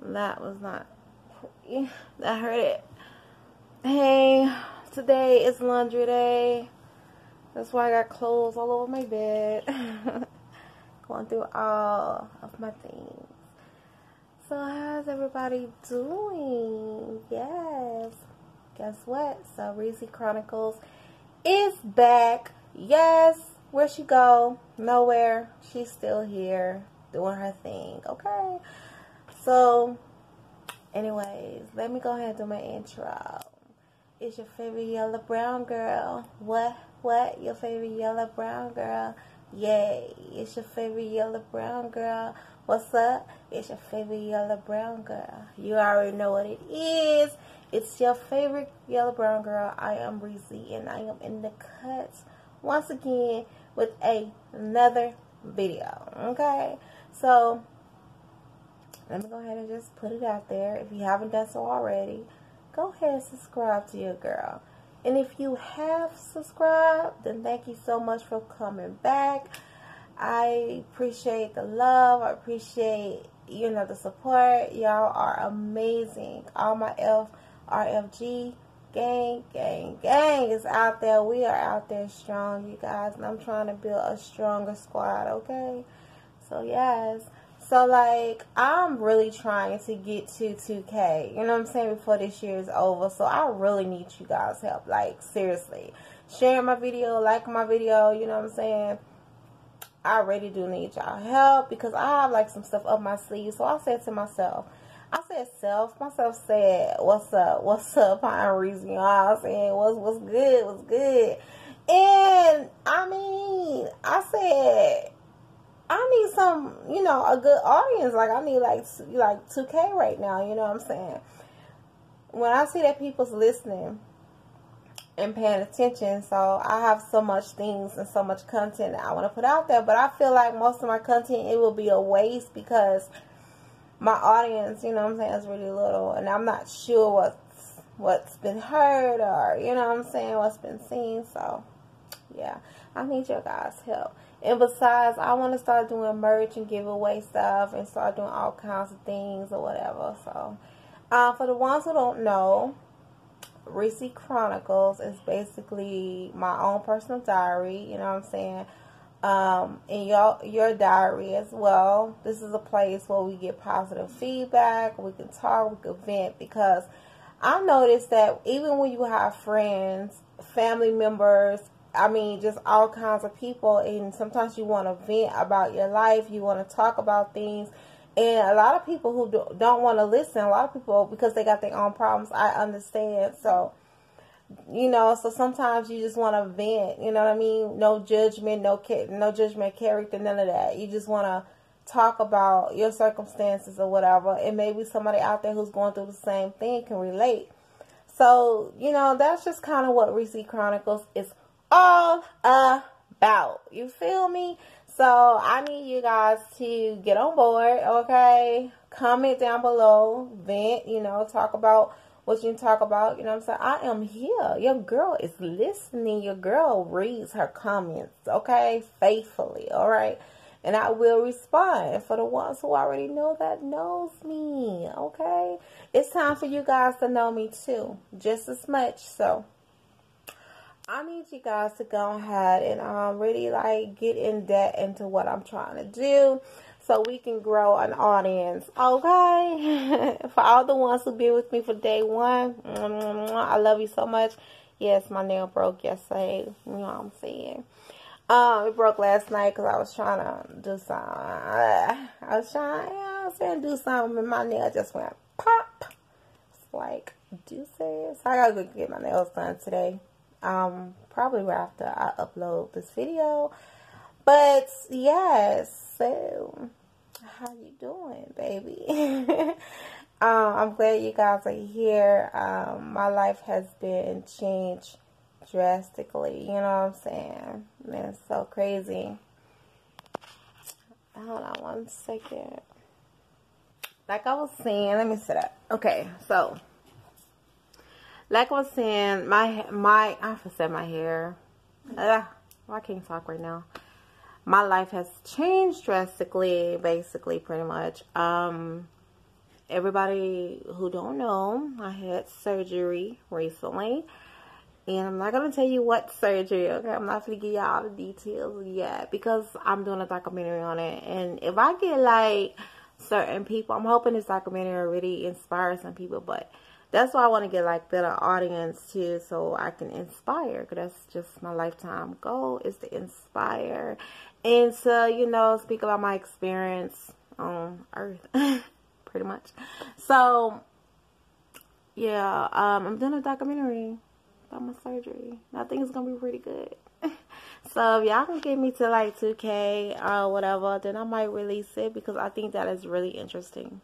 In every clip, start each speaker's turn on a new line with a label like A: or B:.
A: That was not. That hurt it. Hey, today is laundry day. That's why I got clothes all over my bed. Going through all of my things. So how's everybody doing? Yes. Guess what? So Reesi Chronicles is back. Yes, Where'd she go? Nowhere. She's still here doing her thing. Okay. So, anyways, let me go ahead and do my intro. It's your favorite yellow brown girl. What? What? Your favorite yellow brown girl? Yay. It's your favorite yellow brown girl. What's up? It's your favorite yellow brown girl. You already know what it is. It's your favorite yellow brown girl. I am Reesi and I am in the cuts once again with a, another video. Okay? So, let me go ahead and just put it out there. If you haven't done so already, go ahead and subscribe to your girl. And if you have subscribed, then thank you so much for coming back. I appreciate the love. I appreciate, you know, the support. Y'all are amazing. All my F, RFG gang, gang, gang is out there. We are out there strong, you guys. And I'm trying to build a stronger squad, okay? So, yes. So, like, I'm really trying to get to 2K, you know what I'm saying, before this year is over. So, I really need you guys' help. Like, seriously. Share my video, like my video, you know what I'm saying. I really do need y'all help because I have, like, some stuff up my sleeve. So, I said to myself, I said self. Myself said, what's up? What's up? I'm Reesi y'all saying what's what's good, what's good. And I mean, I said I need some, you know, a good audience. Like I need like like 2K right now, you know what I'm saying? When I see that people's listening and paying attention, so I have so much things and so much content that I want to put out there, but I feel like most of my content it will be a waste because my audience, you know what I'm saying, is really little and I'm not sure what's what's been heard or, you know I'm saying, what's been seen. So yeah, I need your guys' help. And besides, I want to start doing merch and giveaway stuff and start doing all kinds of things or whatever. So, uh, for the ones who don't know, Reesi Chronicles is basically my own personal diary. You know what I'm saying? Um, in your your diary as well. This is a place where we get positive feedback. We can talk. We can vent because I noticed that even when you have friends, family members, I mean, just all kinds of people. And sometimes you want to vent about your life. You want to talk about things. And a lot of people who do, don't want to listen, a lot of people, because they got their own problems, I understand. So, you know, so sometimes you just want to vent, you know what I mean? No judgment, no, no judgment, character, none of that. You just want to talk about your circumstances or whatever. And maybe somebody out there who's going through the same thing can relate. So, you know, that's just kind of what Reesi Chronicles is all about. You feel me? So I need you guys to get on board, okay? Comment down below, vent, you know, talk about what you talk about. You know what I'm saying? I am here. Your girl is listening. Your girl reads her comments, okay? Faithfully, all right? And I will respond for the ones who already know that knows me, okay? It's time for you guys to know me too, just as much. So I need you guys to go ahead and um, really like get in depth into what I'm trying to do so we can grow an audience. Okay? for all the ones who've been with me for day one, I love you so much. Yes, my nail broke yesterday. You know what I'm saying? Um, it broke last night because I was trying to do something. I was trying, I was saying, do something, and my nail just went pop. It's like, deuces. So I gotta go get my nails done today um, probably right after I upload this video. But yes, so how you doing, baby? um, I'm glad you guys are here. Um, my life has been changed drastically. You know what I'm saying? Man, it's so crazy. Hold on one second. Like I was saying, let me sit up. Okay, so like I was saying, my my I have to set my hair. Uh, I can't talk right now. My life has changed drastically, basically, pretty much. Um, everybody who don't know, I had surgery recently. And I'm not gonna tell you what surgery, okay? I'm not gonna give you all the details yet because I'm doing a documentary on it. And if I get like certain people, I'm hoping this documentary really inspires some people, but that's why I want to get like better audience too, so I can inspire. Cause that's just my lifetime goal is to inspire and to you know speak about my experience on Earth, pretty much. So yeah, um, I'm doing a documentary about my surgery. I think it's gonna be pretty good. so if y'all can get me to like 2K or whatever, then I might release it because I think that is really interesting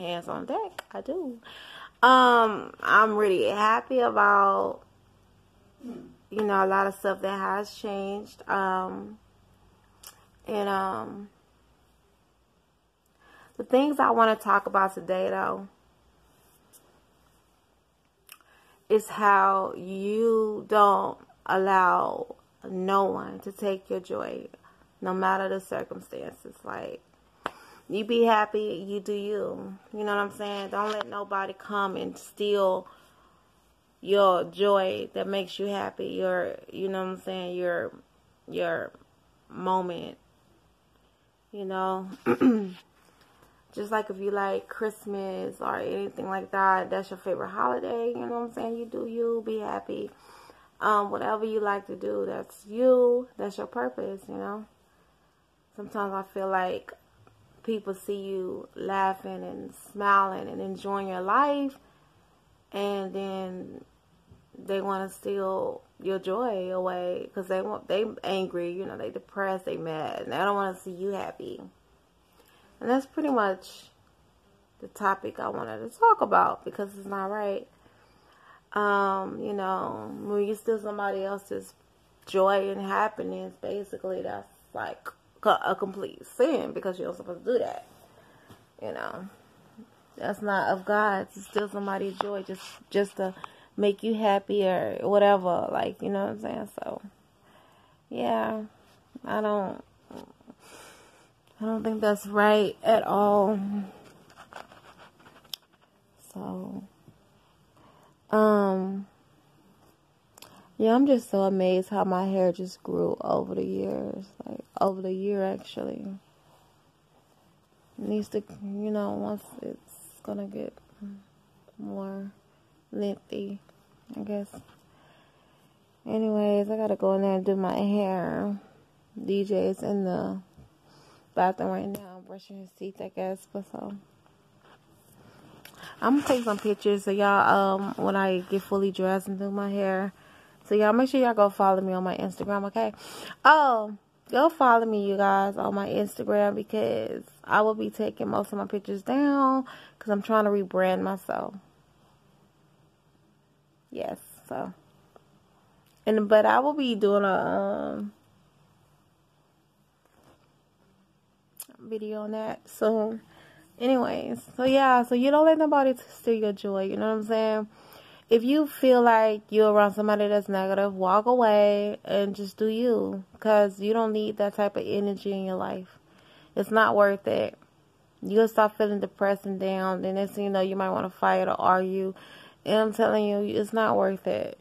A: hands on deck. I do. Um, I'm really happy about you know a lot of stuff that has changed. Um, and um, the things I want to talk about today, though, is how you don't allow no one to take your joy, no matter the circumstances. Like you be happy, you do you. You know what I'm saying? Don't let nobody come and steal your joy that makes you happy. Your, you know what I'm saying? Your, your moment. You know, just like if you like Christmas or anything like that, that's your favorite holiday. You know what I'm saying? You do you, be happy. Um, whatever you like to do, that's you. That's your purpose. You know. Sometimes I feel like people see you laughing and smiling and enjoying your life and then they want to steal your joy away because they want they angry you know they depressed they mad and they don't want to see you happy. And that's pretty much the topic i wanted to talk about because it's not right. Um you know when you steal somebody else's joy and happiness basically that's like a complete sin because you're not supposed to do that. You know, that's not of God to steal somebody's joy just just to make you happy or whatever. Like you know what I'm saying. So yeah, I don't. I don't think that's right at all. So, um, yeah, I'm just so amazed how my hair just grew over the years. Like, over the year, actually. It needs to, you know, once it's gonna get more lengthy, I guess. Anyways, I gotta go in there and do my hair. DJ's in the bathroom right now, brushing his teeth, I guess, but so. I'm gonna take some pictures of y'all um when I get fully dressed and do my hair. So y'all make sure y'all go follow me on my Instagram, okay? Oh, go follow me, you guys, on my Instagram because I will be taking most of my pictures down because I'm trying to rebrand myself. Yes, so. And but I will be doing a um video on that soon. Anyways, so yeah, so you don't let nobody steal your joy, you know what I'm saying? If you feel like you're around somebody that's negative, walk away and just do you. Because you don't need that type of energy in your life. It's not worth it. You'll start feeling depressed and down. Then next thing you know, you might want to fight or argue. And I'm telling you, it's not worth it.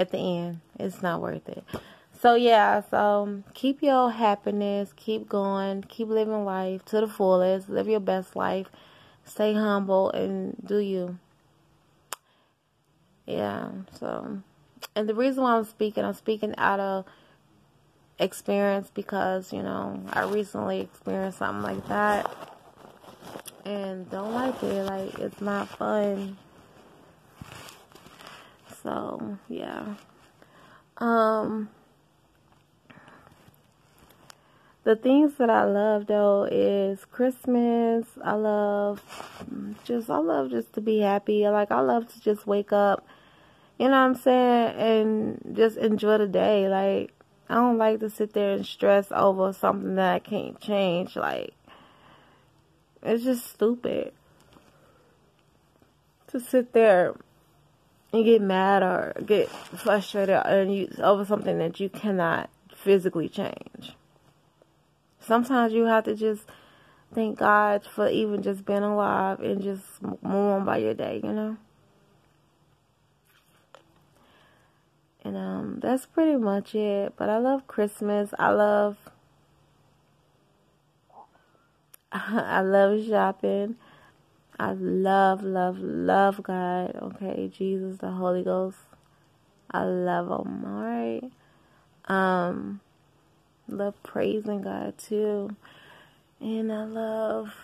A: At the end, it's not worth it. So yeah, so um, keep your happiness, keep going, keep living life to the fullest, live your best life stay humble and do you. Yeah, so and the reason why I'm speaking, I'm speaking out of experience because, you know, I recently experienced something like that and don't like it. Like it's not fun. So, yeah. Um the things that I love though is Christmas. I love just I love just to be happy. Like I love to just wake up, you know what I'm saying, and just enjoy the day. Like I don't like to sit there and stress over something that I can't change. Like it's just stupid to sit there and get mad or get frustrated and you, over something that you cannot physically change sometimes you have to just thank God for even just being alive and just move on by your day, you know? And um, that's pretty much it. But I love Christmas. I love I love shopping. I love, love, love God. Okay, Jesus, the Holy Ghost. I love them. All right. Um, love praising God too, and I love.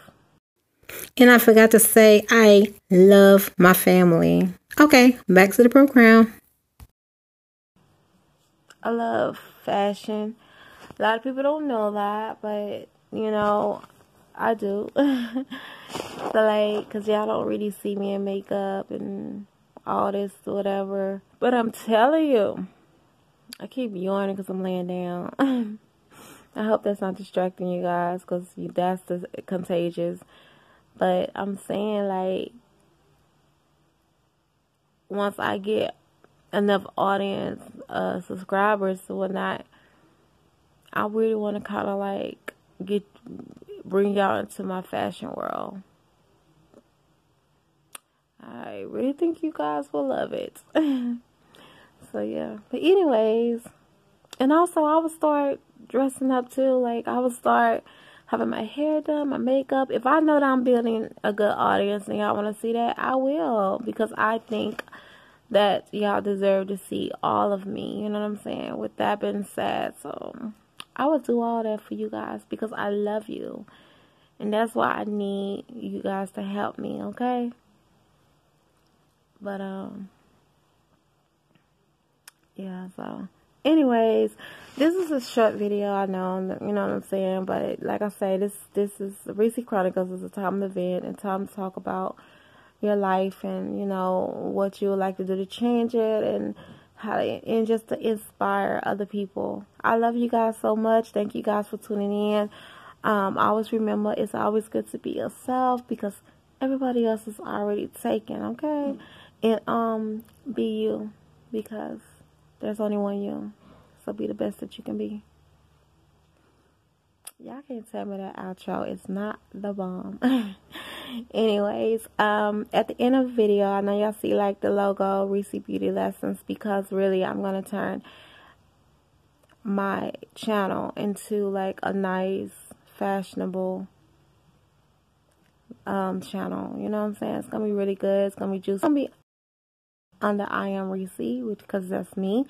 B: And I forgot to say, I love my family. Okay, back to the program.
A: I love fashion. A lot of people don't know that, but you know, I do. so like, cause y'all don't really see me in makeup and all this whatever. But I'm telling you, I keep yawning because I'm laying down. I hope that's not distracting you guys because that's the contagious. But I'm saying like, once I get enough audience, uh, subscribers whatnot, I really want to kind of like get bring y'all into my fashion world. I really think you guys will love it. so yeah. But anyways, and also I will start dressing up too. Like I will start having my hair done, my makeup. If I know that I'm building a good audience and y'all want to see that, I will because I think that y'all deserve to see all of me. You know what I'm saying? With that being said, so I will do all that for you guys because I love you. And that's why I need you guys to help me, okay? But um yeah, so anyways, this is a short video, I know, you know what I'm saying, but like I say, this this is Reesi Chronicles is a time event and time to talk about your life and you know what you would like to do to change it and how to, and just to inspire other people. I love you guys so much. Thank you guys for tuning in. Um, always remember it's always good to be yourself because everybody else is already taken, okay? And um be you because there's only one you. So be the best that you can be. Y'all can't tell me that outro is not the bomb. Anyways, um, at the end of the video, I know y'all see like the logo, Reesi Beauty Lessons, because really I'm going to turn my channel into like a nice, fashionable um, channel. You know what I'm saying? It's going to be really good. It's going to be juicy. It's going to be under I Am Reesi, which because that's me.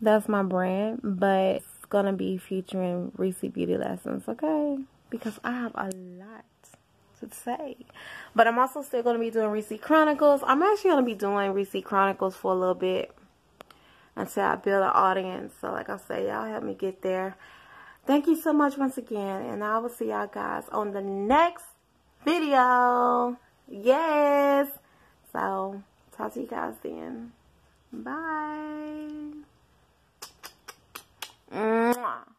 A: That's my brand. But it's gonna be featuring Reesi Beauty Lessons, okay? Because I have a lot to say. But I'm also still gonna be doing Reesi Chronicles. I'm actually gonna be doing Reesi Chronicles for a little bit until I build an audience. So like I say, y'all help me get there. Thank you so much once again. And I will see y'all guys on the next video. Yes. So talk to you guys then. Bye. Mwah.